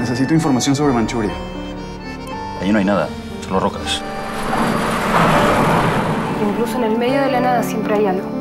Necesito información sobre Manchuria. Allí no hay nada, solo rocas. Incluso en el medio de la nada siempre hay algo.